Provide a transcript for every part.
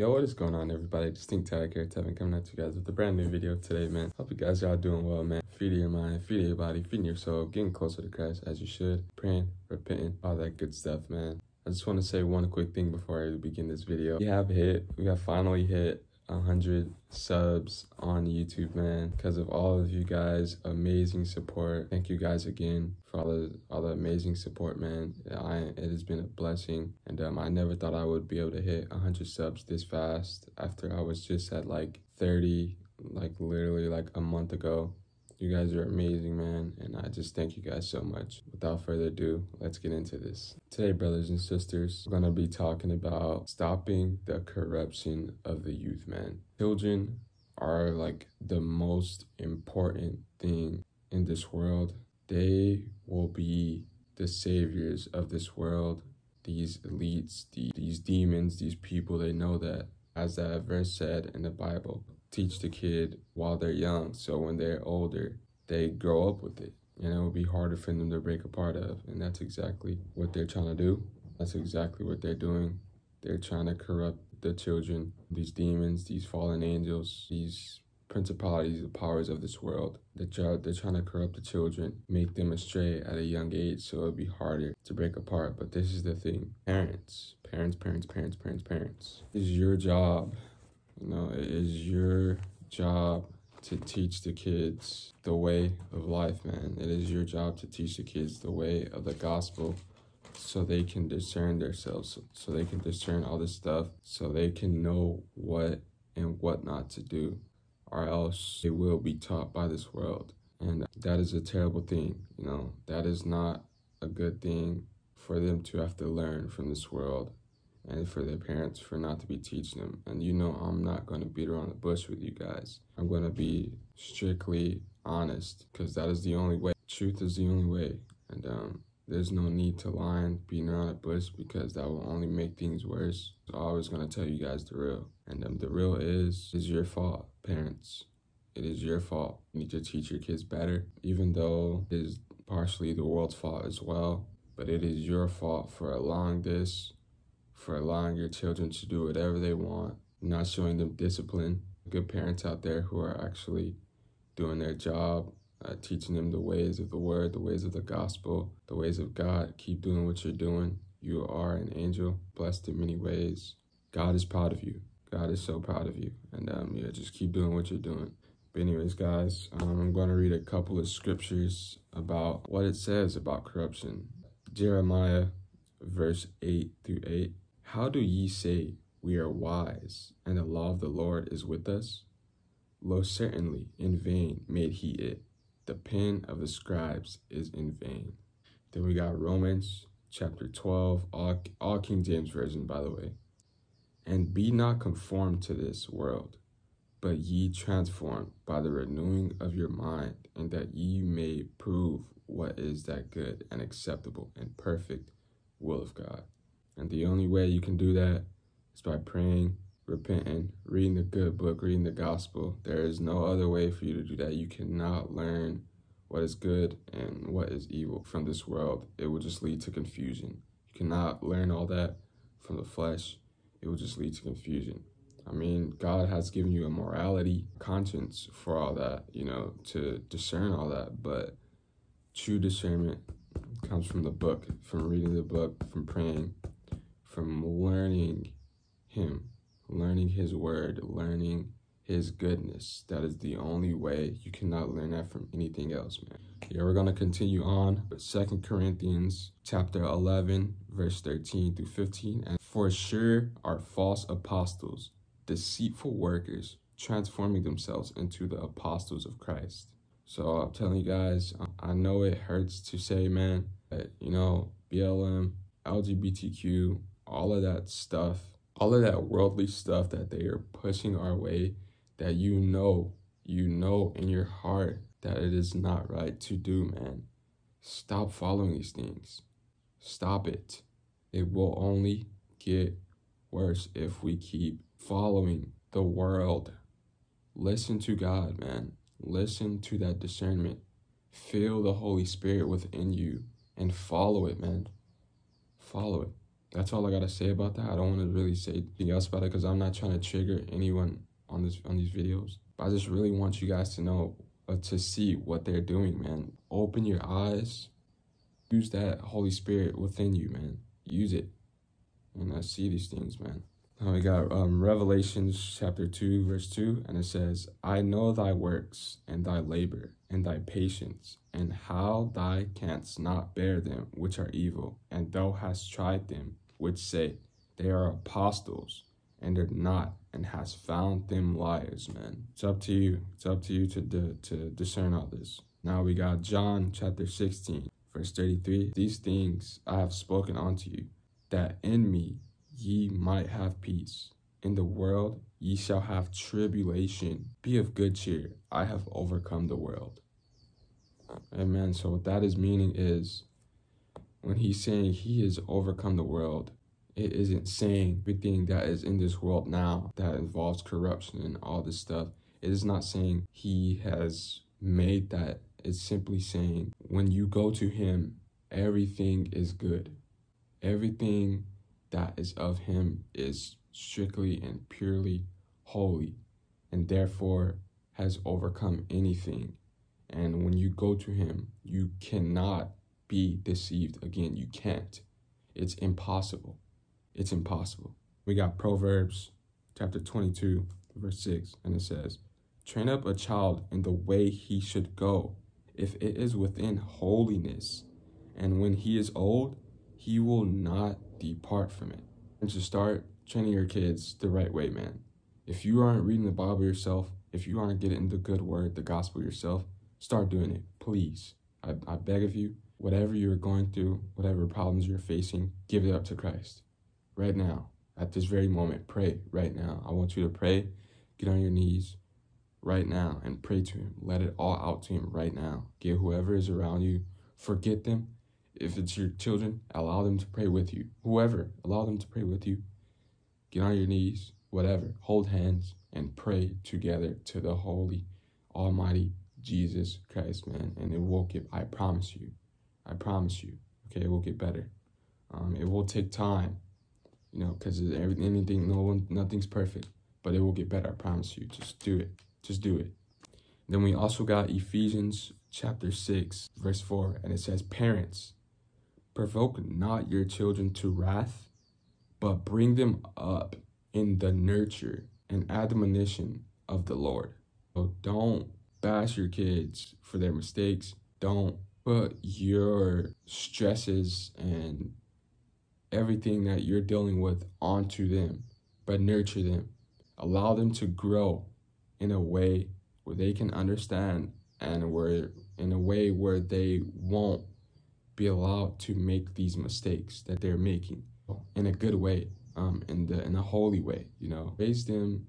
Yo, what is going on everybody? Distinct Tyrac here, Tevin coming at you guys with a brand new video today, man. Hope you guys y'all doing well, man. Feeding your mind, feeding your body, feeding your soul, getting closer to Christ as you should, praying, repenting, all that good stuff, man. I just want to say one quick thing before I begin this video. We have hit, we have finally hit 100 subs on YouTube, man. Because of all of you guys' amazing support. Thank you guys again for all the all the amazing support, man. I it has been a blessing, and um, I never thought I would be able to hit 100 subs this fast after I was just at like 30, like literally like a month ago. You guys are amazing, man, and I just thank you guys so much. Without further ado, let's get into this. Today, brothers and sisters, we're going to be talking about stopping the corruption of the youth, man. Children are like the most important thing in this world. They will be the saviors of this world. These elites, the, these demons, these people, they know that. As that verse said in the Bible, teach the kid while they're young. So when they're older they grow up with it. And it will be harder for them to break apart of. And that's exactly what they're trying to do. That's exactly what they're doing. They're trying to corrupt the children these demons these fallen angels these principalities the powers of this world. They're, try, they're trying to corrupt the children make them astray at a young age so it'll be harder to break apart. But this is the thing. Parents parents parents parents parents parents. Is your job you know, it is your job to teach the kids the way of life, man. It is your job to teach the kids the way of the gospel so they can discern themselves, so they can discern all this stuff, so they can know what and what not to do, or else they will be taught by this world. And that is a terrible thing, you know, that is not a good thing for them to have to learn from this world and for their parents for not to be teaching them. And you know, I'm not going to beat around the bush with you guys. I'm going to be strictly honest because that is the only way. Truth is the only way. And um, there's no need to lie and beating around the bush because that will only make things worse. So I'm always going to tell you guys the real. And um, the real is, is your fault, parents. It is your fault. You need to teach your kids better, even though it is partially the world's fault as well. But it is your fault for allowing this for allowing your children to do whatever they want, not showing them discipline. Good parents out there who are actually doing their job, uh, teaching them the ways of the word, the ways of the gospel, the ways of God. Keep doing what you're doing. You are an angel, blessed in many ways. God is proud of you. God is so proud of you. And um, yeah, just keep doing what you're doing. But anyways, guys, um, I'm going to read a couple of scriptures about what it says about corruption. Jeremiah verse 8 through 8. How do ye say, We are wise, and the law of the Lord is with us? Lo, certainly, in vain made he it. The pen of the scribes is in vain. Then we got Romans chapter 12, all, all King James Version, by the way. And be not conformed to this world, but ye transformed by the renewing of your mind, and that ye may prove what is that good and acceptable and perfect will of God. And the only way you can do that is by praying, repenting, reading the good book, reading the gospel. There is no other way for you to do that. You cannot learn what is good and what is evil from this world. It will just lead to confusion. You cannot learn all that from the flesh. It will just lead to confusion. I mean, God has given you a morality, conscience for all that, you know, to discern all that. But true discernment comes from the book, from reading the book, from praying, from learning Him, learning His Word, learning His goodness. That is the only way. You cannot learn that from anything else, man. Yeah, we're going to continue on with Second Corinthians chapter 11, verse 13 through 15. And for sure are false apostles, deceitful workers, transforming themselves into the apostles of Christ. So I'm telling you guys, I know it hurts to say, man, but, you know, BLM, LGBTQ, all of that stuff, all of that worldly stuff that they are pushing our way, that you know, you know in your heart that it is not right to do, man. Stop following these things. Stop it. It will only get worse if we keep following the world. Listen to God, man. Listen to that discernment. Feel the Holy Spirit within you and follow it, man. Follow it. That's all I gotta say about that. I don't want to really say anything else about it because I'm not trying to trigger anyone on this on these videos. But I just really want you guys to know, uh, to see what they're doing, man. Open your eyes. Use that Holy Spirit within you, man. Use it, and I see these things, man. Now we got um, Revelations chapter 2, verse 2, and it says, I know thy works, and thy labor, and thy patience, and how thou canst not bear them which are evil, and thou hast tried them which say they are apostles, and are not, and has found them liars, man. It's up to you. It's up to you to, to, to discern all this. Now we got John chapter 16, verse 33. These things I have spoken unto you, that in me ye might have peace. In the world ye shall have tribulation. Be of good cheer. I have overcome the world. Amen. So what that is meaning is when he's saying he has overcome the world, it isn't saying everything that is in this world now that involves corruption and all this stuff. It is not saying he has made that. It's simply saying when you go to him, everything is good. Everything that is of him is strictly and purely holy and therefore has overcome anything. And when you go to him, you cannot be deceived again. You can't. It's impossible. It's impossible. We got Proverbs chapter 22, verse 6, and it says, Train up a child in the way he should go, if it is within holiness, and when he is old, he will not depart from it. And to start training your kids the right way, man. If you aren't reading the Bible yourself, if you aren't getting the good word, the gospel yourself, start doing it, please. I, I beg of you, whatever you're going through, whatever problems you're facing, give it up to Christ. Right now, at this very moment, pray right now. I want you to pray, get on your knees right now and pray to Him. Let it all out to Him right now. Get whoever is around you, forget them if it's your children, allow them to pray with you. Whoever, allow them to pray with you. Get on your knees, whatever. Hold hands and pray together to the Holy, Almighty Jesus Christ, man. And it will give, I promise you, I promise you, okay, it will get better. Um, it will take time, you know, because anything, no one, nothing's perfect, but it will get better. I promise you. Just do it. Just do it. Then we also got Ephesians chapter 6, verse 4, and it says, Parents, Provoke not your children to wrath, but bring them up in the nurture and admonition of the Lord. So don't bash your kids for their mistakes. Don't put your stresses and everything that you're dealing with onto them, but nurture them. Allow them to grow in a way where they can understand and where in a way where they won't be allowed to make these mistakes that they're making in a good way, um, in the in a holy way. You know, raise them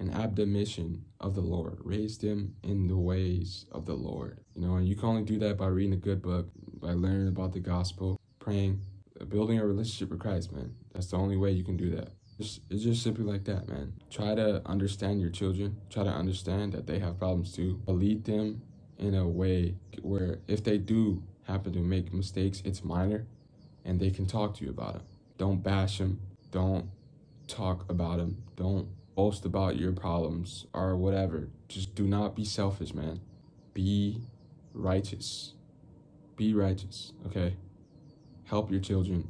in admonition of the Lord. Raise them in the ways of the Lord. You know, and you can only do that by reading a good book, by learning about the gospel, praying, uh, building a relationship with Christ, man. That's the only way you can do that. It's, it's just simply like that, man. Try to understand your children. Try to understand that they have problems too. But Lead them in a way where if they do happen to make mistakes, it's minor, and they can talk to you about it. Don't bash them. Don't talk about them. Don't boast about your problems or whatever. Just do not be selfish, man. Be righteous. Be righteous, okay? Help your children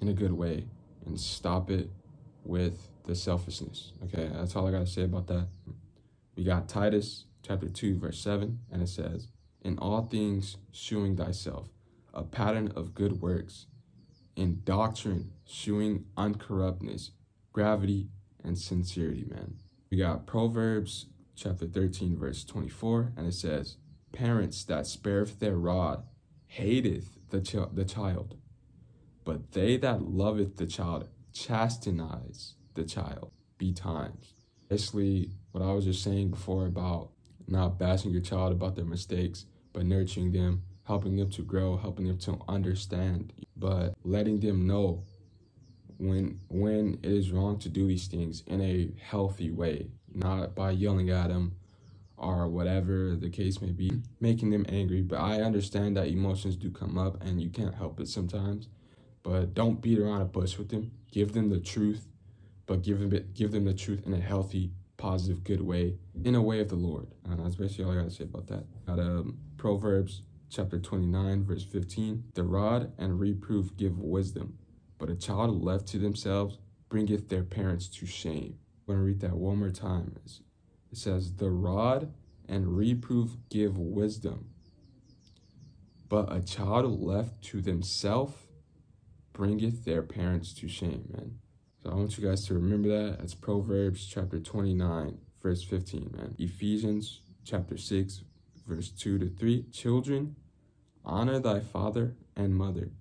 in a good way and stop it with the selfishness, okay? That's all I got to say about that. We got Titus chapter 2, verse 7, and it says, in all things shewing thyself a pattern of good works, in doctrine shewing uncorruptness, gravity, and sincerity, man. We got Proverbs chapter 13, verse 24, and it says, Parents that spareth their rod hateth the, ch the child, but they that loveth the child chastise the child betimes. Basically, what I was just saying before about not bashing your child about their mistakes, but nurturing them, helping them to grow, helping them to understand, but letting them know when when it is wrong to do these things in a healthy way, not by yelling at them or whatever the case may be, making them angry. But I understand that emotions do come up and you can't help it sometimes. but don't beat around a bush with them. Give them the truth, but give them give them the truth in a healthy, positive, good way, in a way of the Lord. And that's basically all I got to say about that. Got um, Proverbs chapter 29, verse 15. The rod and reproof give wisdom, but a child left to themselves bringeth their parents to shame. I'm going to read that one more time. It says, The rod and reproof give wisdom, but a child left to themselves bringeth their parents to shame, man. So I want you guys to remember that. That's Proverbs chapter 29, verse 15, man. Ephesians chapter 6, verse 2 to 3. Children, honor thy father and mother,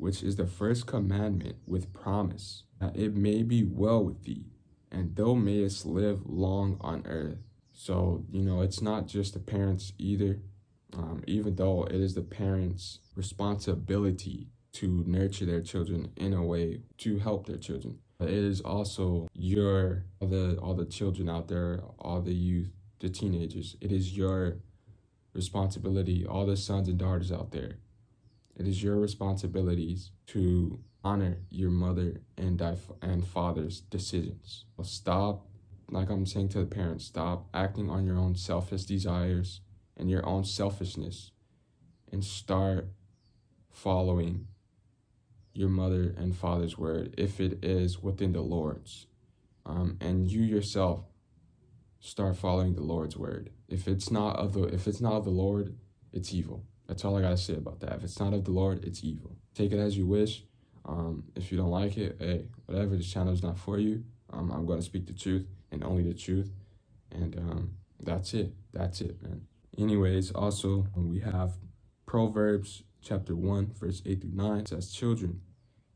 which is the first commandment with promise, that it may be well with thee, and thou mayest live long on earth. So, you know, it's not just the parents either, um, even though it is the parents' responsibility to nurture their children in a way to help their children. But It is also your all the all the children out there, all the youth, the teenagers. It is your responsibility, all the sons and daughters out there. It is your responsibilities to honor your mother and and father's decisions. Stop, like I'm saying to the parents, stop acting on your own selfish desires and your own selfishness and start following your mother and father's word if it is within the Lord's. Um, and you yourself start following the Lord's word. If it's not of the if it's not of the Lord, it's evil. That's all I gotta say about that. If it's not of the Lord, it's evil. Take it as you wish. Um, if you don't like it, hey, whatever. This channel is not for you. Um, I'm gonna speak the truth and only the truth, and um, that's it. That's it, man. Anyways, also we have Proverbs chapter 1, verse 8 through 9 says, Children,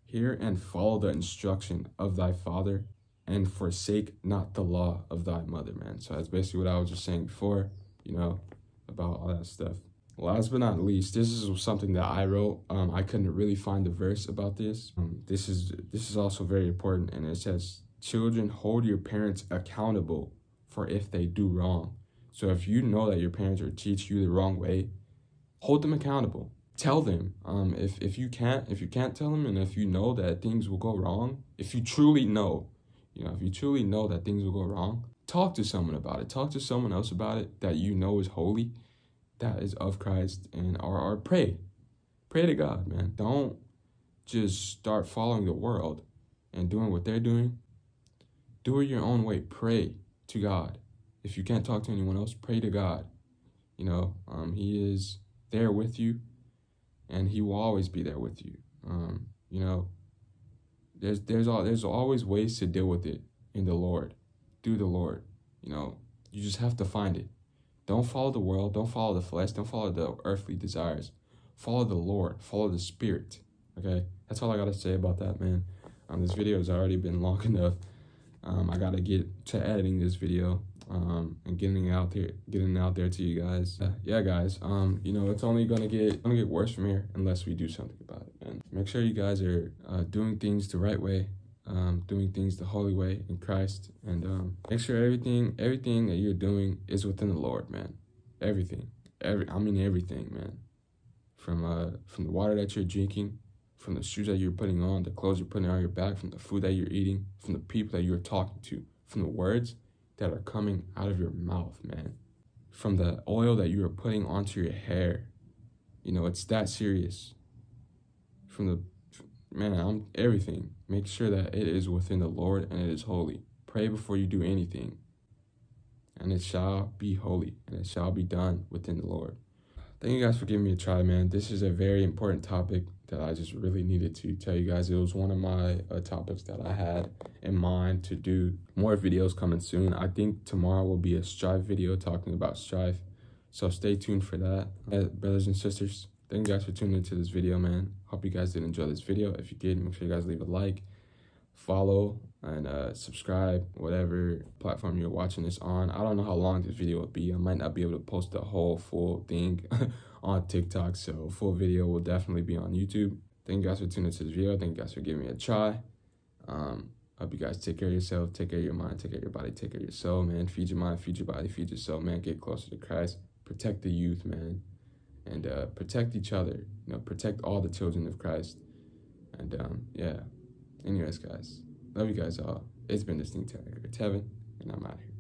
hear and follow the instruction of thy father, and forsake not the law of thy mother, man. So that's basically what I was just saying before, you know, about all that stuff. Last but not least, this is something that I wrote. Um, I couldn't really find the verse about this. Um, this is this is also very important, and it says, "Children, hold your parents accountable for if they do wrong." So if you know that your parents are teach you the wrong way, hold them accountable tell them um, if, if you can't if you can't tell them and if you know that things will go wrong if you truly know you know if you truly know that things will go wrong talk to someone about it talk to someone else about it that you know is holy that is of christ and or, or pray pray to god man don't just start following the world and doing what they're doing do it your own way pray to god if you can't talk to anyone else pray to god you know um, he is there with you and he will always be there with you. Um, you know, there's there's all there's always ways to deal with it in the Lord, through the Lord. You know, you just have to find it. Don't follow the world. Don't follow the flesh. Don't follow the earthly desires. Follow the Lord. Follow the Spirit. Okay, that's all I gotta say about that, man. Um, this video has already been long enough. Um, I gotta get to editing this video um, and getting out there, getting out there to you guys. Uh, yeah, guys. Um, you know, it's only gonna get gonna get worse from here unless we do something about it. And make sure you guys are uh, doing things the right way, um, doing things the holy way in Christ, and um, make sure everything everything that you're doing is within the Lord, man. Everything, every I mean everything, man. From uh from the water that you're drinking, from the shoes that you're putting on, the clothes you're putting on your back, from the food that you're eating, from the people that you're talking to, from the words that are coming out of your mouth, man. From the oil that you are putting onto your hair. You know, it's that serious. From the, man, I'm everything. Make sure that it is within the Lord and it is holy. Pray before you do anything. And it shall be holy and it shall be done within the Lord. Thank you guys for giving me a try, man. This is a very important topic that I just really needed to tell you guys. It was one of my uh, topics that I had in mind to do more videos coming soon. I think tomorrow will be a Strive video talking about Strive. So stay tuned for that. Uh, brothers and sisters, thank you guys for tuning into this video, man. Hope you guys did enjoy this video. If you did, make sure you guys leave a like, follow, and uh, subscribe, whatever platform you're watching this on. I don't know how long this video will be. I might not be able to post the whole full thing on TikTok, so full video will definitely be on YouTube. Thank you guys for tuning into this video. Thank you guys for giving me a try. Um, hope you guys take care of yourself, take care of your mind, take care of your body, take care of your soul, man. Feed your mind, feed your body, feed your soul, man. Get closer to Christ. Protect the youth, man. And uh, protect each other. You know, protect all the children of Christ. And um, yeah. Anyways, guys, love you guys all. It's been Distinct Tyrac, Tevin, and I'm out here.